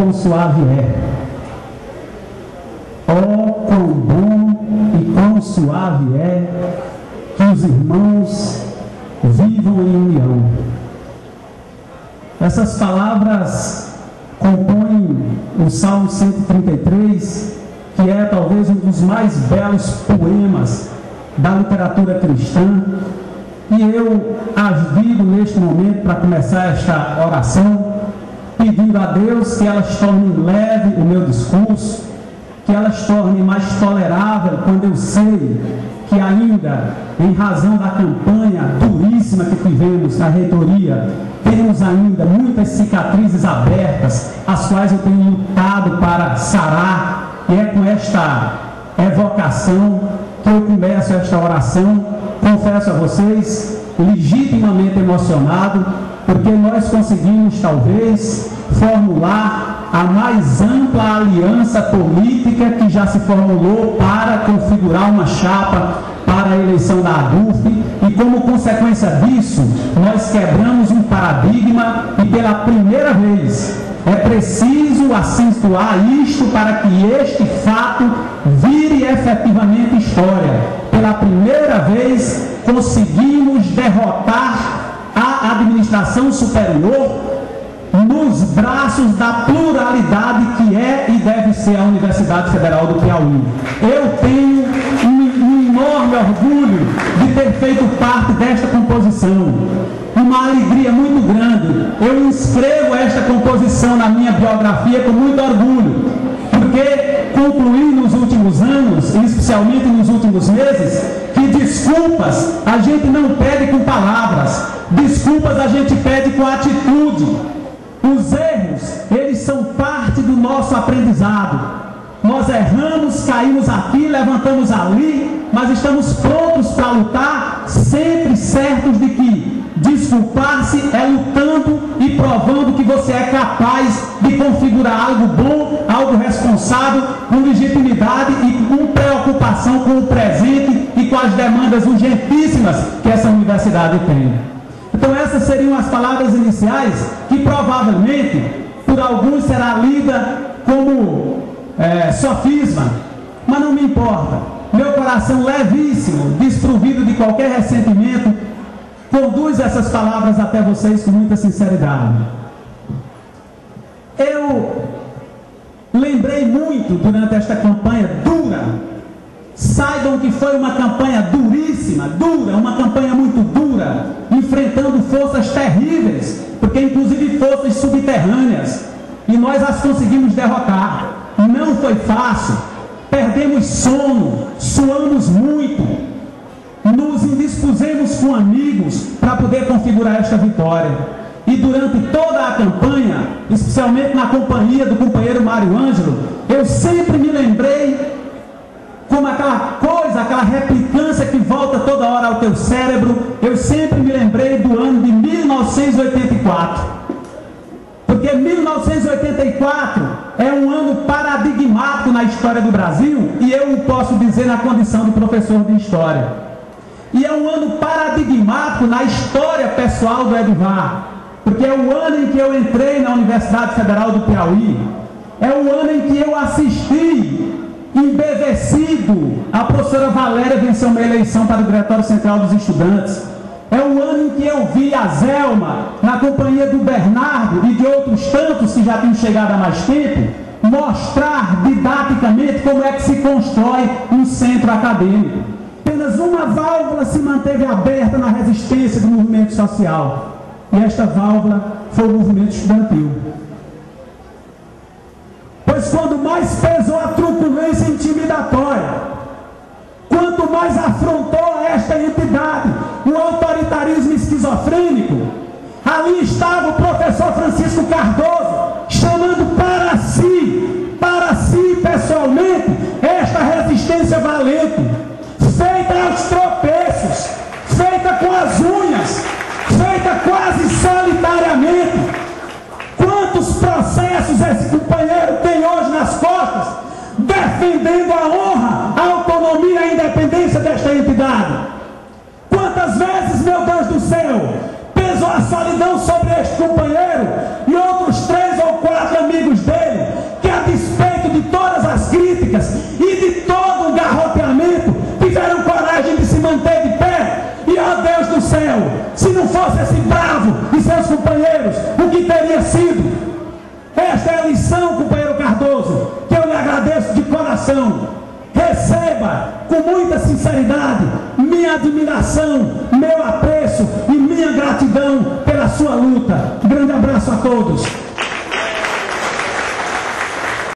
quão suave é. Oh, quão bom e quão suave é que os irmãos vivam em união. Essas palavras compõem o Salmo 133, que é talvez um dos mais belos poemas da literatura cristã. E eu as digo neste momento para começar esta oração, pedindo a Deus que elas tornem leve o meu discurso, que elas tornem mais tolerável quando eu sei que ainda, em razão da campanha duríssima que tivemos na reitoria, temos ainda muitas cicatrizes abertas, as quais eu tenho lutado para sarar, e é com esta evocação que eu começo esta oração. Confesso a vocês, legitimamente emocionado, porque nós conseguimos talvez formular a mais ampla aliança política que já se formulou para configurar uma chapa para a eleição da ADUF e como consequência disso nós quebramos um paradigma e pela primeira vez é preciso acentuar isto para que este fato vire efetivamente história. Pela primeira vez conseguimos derrotar a administração superior nos braços da pluralidade que é e deve ser a Universidade Federal do Piauí. Eu tenho um, um enorme orgulho de ter feito parte desta composição. Uma alegria muito grande. Eu inscrevo esta composição na minha biografia com muito orgulho, porque concluí nos últimos anos, especialmente nos últimos meses, desculpas a gente não pede com palavras, desculpas a gente pede com atitude. Os erros, eles são parte do nosso aprendizado. Nós erramos, caímos aqui, levantamos ali, mas estamos prontos para lutar, sempre certos de que desculpar-se é lutando e provando que você é capaz de configurar algo bom, algo responsável, com legitimidade com o presente e com as demandas urgentíssimas que essa universidade tem. Então essas seriam as palavras iniciais que provavelmente por alguns será lida como é, sofisma, mas não me importa. Meu coração levíssimo, desprovido de qualquer ressentimento, conduz essas palavras até vocês com muita sinceridade. Eu lembrei muito durante esta campanha. Saibam que foi uma campanha duríssima, dura, uma campanha muito dura enfrentando forças terríveis, porque inclusive forças subterrâneas, e nós as conseguimos derrotar. Não foi fácil, perdemos sono, suamos muito, nos indispusemos com amigos para poder configurar esta vitória. E durante toda a campanha, especialmente na companhia do companheiro Mário Ângelo, teu cérebro. Eu sempre me lembrei do ano de 1984. Porque 1984 é um ano paradigmático na história do Brasil, e eu posso dizer na condição de professor de história. E é um ano paradigmático na história pessoal do Edvar, porque é o ano em que eu entrei na Universidade Federal do Piauí, é o ano em que eu assisti embevecido, a professora Valéria venceu uma eleição para o Diretório Central dos Estudantes. É o ano em que eu vi a Zelma, na companhia do Bernardo e de outros tantos que já tinham chegado há mais tempo, mostrar didaticamente como é que se constrói um centro acadêmico. Apenas uma válvula se manteve aberta na resistência do movimento social. E esta válvula foi o movimento estudantil. Professor Francisco Cardoso, chamando para si, para si pessoalmente, esta resistência valente, feita aos tropeços, feita com as unhas, feita quase solitariamente, Quantos processos esse companheiro tem hoje nas costas, defendendo a honra, a autonomia, a independência desta entidade? Quantas vezes, meu Deus do céu, pesou a solidão sobre este companheiro teria sido. Esta é a lição, companheiro Cardoso, que eu lhe agradeço de coração. Receba com muita sinceridade minha admiração, meu apreço e minha gratidão pela sua luta. Grande abraço a todos.